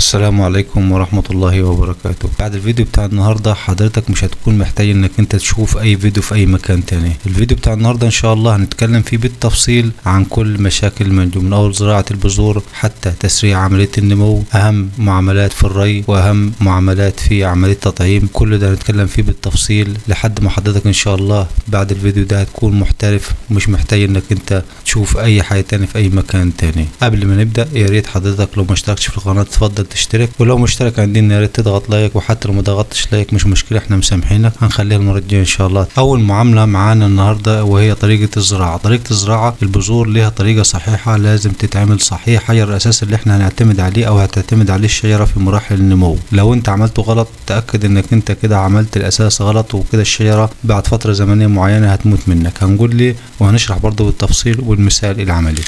السلام عليكم ورحمة الله وبركاته. بعد الفيديو بتاع النهاردة حضرتك مش هتكون محتاج إنك أنت تشوف أي فيديو في أي مكان تاني. الفيديو بتاع النهاردة إن شاء الله هنتكلم فيه بالتفصيل عن كل مشاكل من أول زراعة البذور حتى تسريع عملية النمو أهم معاملات في الري وأهم معاملات في عملية التطعيم كل ده هنتكلم فيه بالتفصيل لحد ما حضرتك إن شاء الله بعد الفيديو ده هتكون محترف ومش محتاج إنك أنت تشوف أي حاجة تاني في أي مكان تاني. قبل ما نبدأ يا ريت حضرتك لو ما اشتركتش في القناة تفضل تشترك ولو مشترك عندنا يا ريت تضغط like وحتى لو ما ضغطتش like مش مشكلة إحنا مسامحينك هنخليها المرة الجاية إن شاء الله. أول معاملة معانا النهارده وهي طريقة الزراعة. طريقة الزراعة البذور ليها طريقة صحيحة لازم تتعمل صحيح حجر الأساس اللي إحنا هنعتمد عليه أو هتعتمد عليه الشجرة في مراحل النمو. لو أنت عملته غلط تأكد إنك أنت كده عملت الأساس غلط وكده الشجرة بعد فترة زمنية معينة هتموت منك. هنقول ليه؟ وهنشرح برضه بالتفصيل والمثال العملي.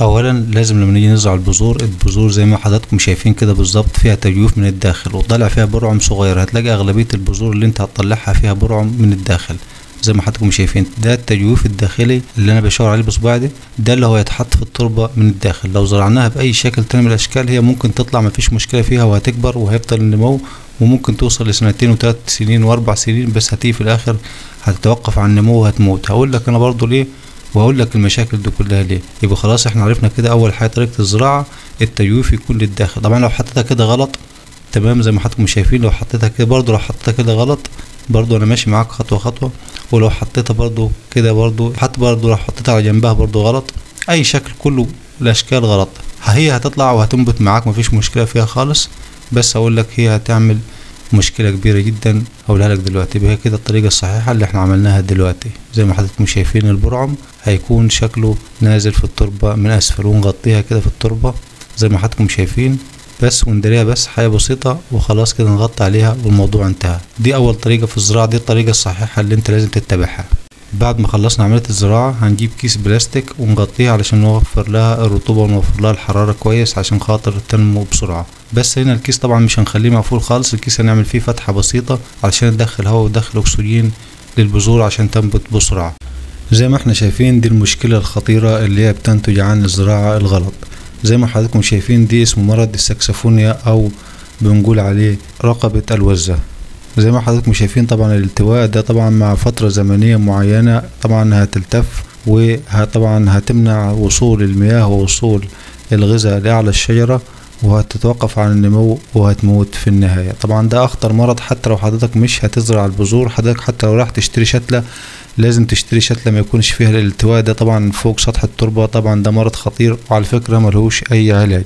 اولا لازم لما نيجي نزرع البذور البذور زي ما حضراتكم شايفين كده بالظبط فيها تجويف من الداخل وطالع فيها برعم صغير هتلاقي أغلبية البذور اللي أنت هتطلعها فيها برعم من الداخل زي ما حضراتكم شايفين. ده التجويف الداخلي اللي أنا بشاور عليه بصباعي ده ده اللي هو يتحط في التربة من الداخل. لو زرعناها بأي شكل تاني من الأشكال هي ممكن تطلع مفيش مشكلة فيها وهتكبر وهيفضل النمو وممكن توصل لسنتين وثلاث سنين وأربع سنين بس هتيجي في الآخر هتتوقف عن النمو وهتموت. هقول لك أنا برضو ليه وهقول لك المشاكل دي كلها ليه؟ يبقى خلاص إحنا عرفنا كده أول حاجة طريقة الزراعة التجويف يكون للداخل. طبعا لو حطيتها كده غلط تمام زي ما حضراتكم شايفين لو حطيتها كده برضو لو حطيتها كده غلط برضو أنا ماشي معاك خطوة خطوة. ولو حطيتها برضو كده برضو حتى برضو لو حطيتها على جنبها برضو غلط أي شكل كله الأشكال غلط. هي هتطلع وهتنبت معاك مفيش مشكلة فيها خالص. بس أقول لك هي هتعمل مشكلة كبيرة جدا. هقولها لك دلوقتي يبقى كده الطريقة الصحيحة اللي إحنا عملناها دلوقتي. زي ما حضراتكم شايفين البرعم هيكون شكله نازل في التربة من أسفل ونغطيها كده في التربة زي ما حضراتكم شايفين. بس وندريها بس حاجة بسيطة وخلاص كده نغطي عليها والموضوع انتهى. دي أول طريقة في الزراعة دي الطريقة الصحيحة اللي أنت لازم تتبعها. بعد ما خلصنا عملية الزراعة هنجيب كيس بلاستيك ونغطيها علشان نوفر لها الرطوبة ونوفر لها الحرارة كويس عشان خاطر تنمو بسرعة. بس هنا الكيس طبعا مش هنخليه مقفول خالص الكيس هنعمل فيه فتحة بسيطة علشان ندخل هواء وندخل أكسجين للبذور عشان تنبت بسرعة. زي ما إحنا شايفين دي المشكلة الخطيرة اللي هي بتنتج عن الزراعة الغلط. زي ما حضراتكم شايفين دي اسمه مرض السكسفونيا أو بنقول عليه رقبة الوزة. زي ما حضراتكم شايفين طبعا الالتواء ده طبعا مع فترة زمنية معينة طبعا هتلتف وطبعا هتمنع وصول المياه ووصول الغذاء لأعلى الشجرة وهتتوقف عن النمو وهتموت في النهاية. طبعا ده أخطر مرض حتى لو حضرتك مش هتزرع البذور حضرتك حتى لو راح تشتري شتلة لازم تشتري شتلة ما يكونش فيها الالتواء ده طبعا فوق سطح التربة طبعا ده مرض خطير وعلى فكرة ملهوش أي علاج.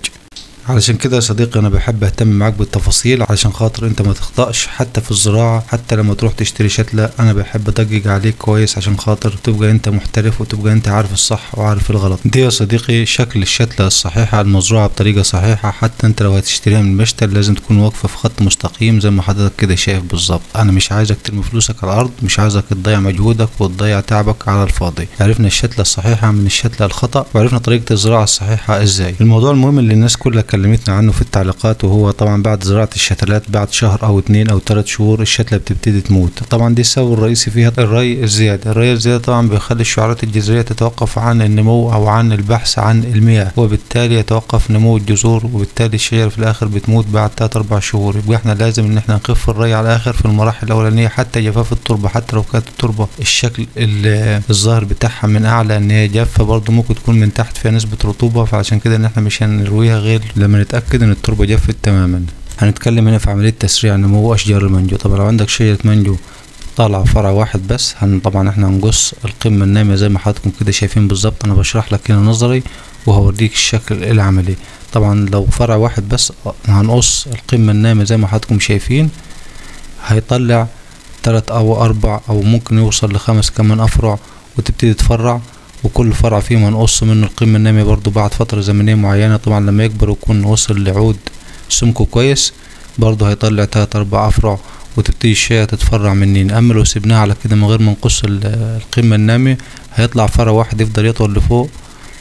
علشان كده يا صديقي أنا بحب أهتم معاك بالتفاصيل علشان خاطر أنت ما تخطأش حتى في الزراعة حتى لما تروح تشتري شتلة. أنا بحب ادقق عليك كويس عشان خاطر تبقى أنت محترف وتبقى أنت عارف الصح وعارف الغلط. دي يا صديقي شكل الشتلة الصحيحة المزروعة بطريقة صحيحة. حتى أنت لو هتشتريها من مشتل لازم تكون واقفة في خط مستقيم زي ما حضرتك كده شايف بالظبط. أنا مش عايزك ترمي فلوسك على الأرض مش عايزك تضيع مجهودك وتضيع تعبك على الفاضي. عرفنا الشتلة الصحيحة من الشتلة الخطأ وعرفنا طريقة الزراعة الصحيحة إزاي. الموضوع المهم اللي الناس كلها كلمتنا عنه في التعليقات وهو طبعا بعد زراعة الشتلات بعد شهر أو اتنين أو تلات شهور الشتلة بتبتدي تموت. طبعا دي السبب الرئيسي فيها الري الزيادة. الري الزيادة طبعا بيخلي الشعرات الجذرية تتوقف عن النمو أو عن البحث عن المياه وبالتالي يتوقف نمو الجذور وبالتالي الشجرة في الآخر بتموت بعد تلات أربع شهور. يبقى إحنا لازم إن إحنا نخف الري على الآخر في المراحل الأولانية حتى جفاف التربة حتى لو كانت التربة الشكل الظاهر بتاعها من أعلى إن هي جافة برضه ممكن تكون من تحت فيها نسبة رطوبة فعشان كده إن إحنا مش هنرويها غير لما نتأكد إن التربة جفت تماما. هنتكلم هنا في عملية تسريع نمو أشجار المانجو طبعا لو عندك شجرة مانجو طالع فرع واحد بس هن طبعا إحنا هنقص القمة النامية زي ما حضراتكم كده شايفين بالظبط. أنا بشرح لك هنا نظري وهوريك الشكل العملي. طبعا لو فرع واحد بس هنقص القمة النامية زي ما حضراتكم شايفين. هيطلع تلات أو أربع أو ممكن يوصل لخمس كمان أفرع وتبتدي تفرع. وكل فرع فيهم هنقص منه القمة النامية برضو بعد فترة زمنية معينة. طبعا لما يكبر ويكون وصل لعود سمكه كويس برضه هيطلع تلات أربع أفرع وتبتدي الشاي تتفرع منين. أما لو سيبناها على كده من غير ما نقص القمة النامية هيطلع فرع واحد يفضل يطول لفوق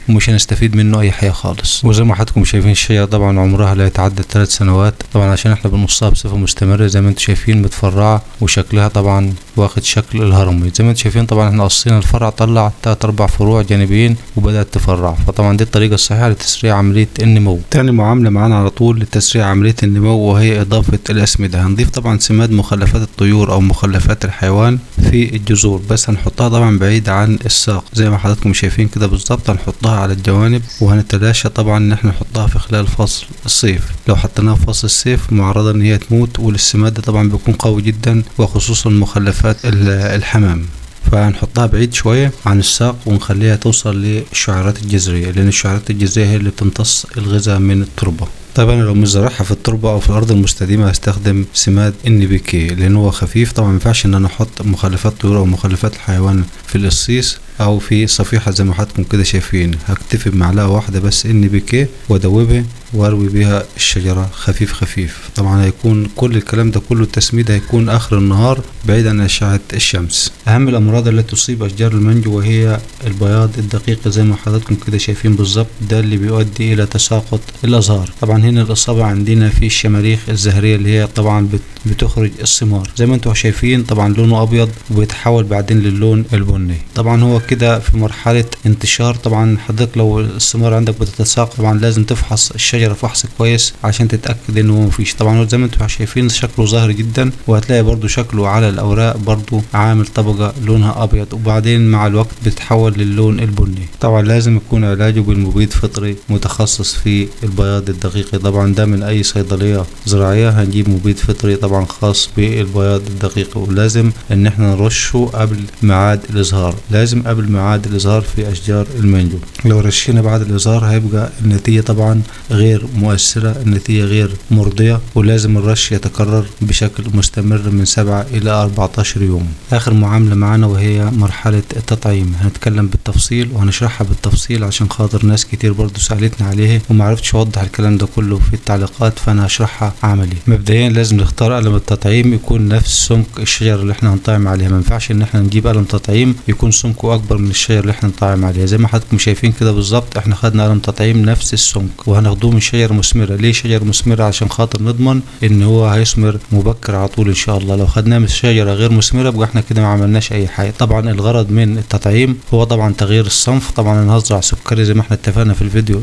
ومش هنستفيد منه أي حاجة خالص. وزي ما حضراتكم شايفين الشجره طبعا عمرها لا يتعدى ثلاث سنوات. طبعا عشان إحنا بنقصها بصفة مستمرة زي ما أنتم شايفين متفرعة وشكلها طبعا واخد شكل الهرمي. زي ما أنتم شايفين طبعا إحنا قصينا الفرع طلع تلات أربع فروع جانبيين وبدأت تفرع. فطبعا دي الطريقة الصحيحة لتسريع عملية النمو. تاني معاملة معانا على طول لتسريع عملية النمو وهي إضافة الأسمدة. هنضيف طبعا سماد مخلفات الطيور أو مخلفات الحيوان في الجذور بس هنحطها طبعا بعيد عن الساق. زي ما حضراتكم شايفين كده بالظبط هنحطها على الجوانب وهنتلاشى طبعا ان إحنا نحطها في خلال فصل الصيف. لو حطيناها في فصل الصيف معرضه إن هي تموت والسماد ده طبعا بيكون قوي جدا وخصوصا مخلفات الحمام. فهنحطها بعيد شوية عن الساق ونخليها توصل للشعيرات الجذرية لأن الشعيرات الجذرية هي اللي بتمتص الغذاء من التربة. طبعا لو مش زارعها في التربة أو في الأرض المستديمة هستخدم سماد إن بي كي لأن هو خفيف. طبعا ما ينفعش إن أنا أحط مخلفات طيور أو مخلفات الحيوان في القصيص. أو في صفيحة زي ما حضراتكم كده شايفين. هكتفي بمعلقة واحدة بس NPK وادوبها واروي بيها الشجرة خفيف خفيف. طبعا هيكون كل الكلام ده كله التسميد هيكون آخر النهار بعيد عن أشعة الشمس. أهم الأمراض التي تصيب أشجار المانجو وهي البياض الدقيق زي ما حضراتكم كده شايفين بالظبط ده اللي بيؤدي إلى تساقط الأزهار. طبعا هنا الإصابة عندنا في الشماريخ الزهرية اللي هي طبعا بتخرج الثمار. زي ما أنتم شايفين طبعا لونه أبيض وبيتحول بعدين للون البني. طبعا هو كده في مرحلة انتشار. طبعا حضرتك لو الثمار عندك بتتساقط طبعا لازم تفحص الشجرة فحص كويس عشان تتأكد إنه مفيش طبعا زي ما أنتم شايفين شكله ظاهر جدا وهتلاقي برضو شكله على الأوراق برضو عامل طبقة لونها أبيض. وبعدين مع الوقت بتتحول للون البني. طبعا لازم يكون علاجه بالمبيد فطري متخصص في البياض الدقيق. طبعا ده من أي صيدلية زراعية هنجيب مبيد فطري طبعا خاص بالبياض الدقيق. ولازم إن إحنا نرشه قبل ميعاد الإزهار. لازم قبل ميعاد الإزهار في أشجار المانجو. لو رشينا بعد الإزهار هيبقى النتيجة طبعا غير مؤثرة النتيجة غير مرضية ولازم الرش يتكرر بشكل مستمر من 7 إلى 14 يوم. آخر معاملة معانا وهي مرحلة التطعيم. هنتكلم بالتفصيل وهنشرحها بالتفصيل عشان خاطر ناس كتير برضو سألتنا عليها ومعرفتش أوضح الكلام ده كله في التعليقات فأنا هشرحها عملي. مبدئيا لازم نختار قلم التطعيم يكون نفس سمك الشجرة اللي إحنا هنطعم عليها. ما ينفعش إن إحنا نجيب قلم تطعيم يكون سمكه أكبر من الشجرة اللي إحنا نطعم عليها. زي ما حضراتكم شايفين كده بالظبط إحنا خدنا قلم تطعيم نفس السمك وهناخدوه من شجر مثمرة. ليه شجر مثمرة؟ عشان خاطر نضمن إن هو هيثمر مبكر على طول إن شاء الله. لو خدناه من شجرة غير مثمرة يبقى إحنا كده ما عملناش أي حاجة. طبعا الغرض من التطعيم هو طبعا تغيير الصنف. طبعا أنا هزرع سكري زي ما إحنا اتفقنا في الفيديو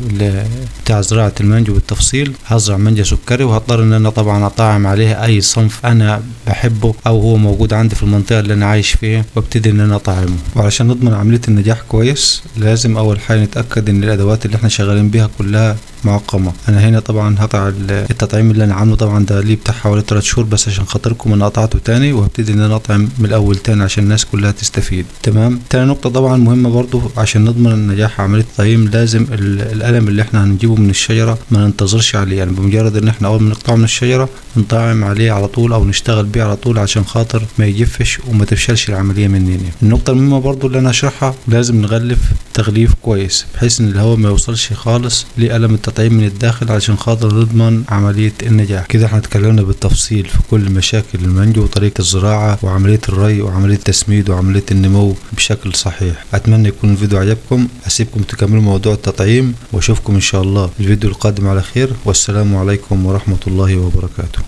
بتاع زراعة المانجو بالتفصيل. هزرع مانجا سكري وهضطر إن أنا طبعا أطعم عليها أي صنف أنا بحبه أو هو موجود عندي في المنطقة اللي أنا عايش فيها وأبتدي إن أنا أطعمه. وعلشان نضمن عملية النجاح كويس لازم أول حاجة نتأكد إن الأدوات اللي إحنا شغالين بيها كلها معقمة. أنا هنا طبعا هقطع التطعيم اللي أنا عامله. طبعا ده ليه بتاع حوالي 3 شهور بس عشان خاطركم أنا قطعته تاني وهبتدي إن أنا أطعم من الأول تاني عشان الناس كلها تستفيد. تمام؟ تاني نقطة طبعا مهمة برضو عشان نضمن نجاح عملية التطعيم لازم القلم اللي إحنا هنجيبه من الشجرة ما ننتظرش عليه. يعني بمجرد إن إحنا أول ما نقطعه من الشجرة نطعم عليه على طول أو نشتغل بيه على طول عشان خاطر ما يجفش وما تفشلش العملية مننا. النقطة المهمة برضو اللي أنا هشرحها لازم نغلف تغليف كويس بحيث إن الهواء ما يوصلش خالص لقلم التطعيم. من الداخل عشان خاطر نضمن عملية النجاح. كده إحنا اتكلمنا بالتفصيل في كل مشاكل المانجو وطريقة الزراعة وعملية الري وعملية التسميد وعملية النمو بشكل صحيح. أتمنى يكون الفيديو عجبكم. أسيبكم تكملوا موضوع التطعيم وأشوفكم إن شاء الله الفيديو القادم. على خير. والسلام عليكم ورحمة الله وبركاته.